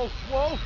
Whoa, whoa,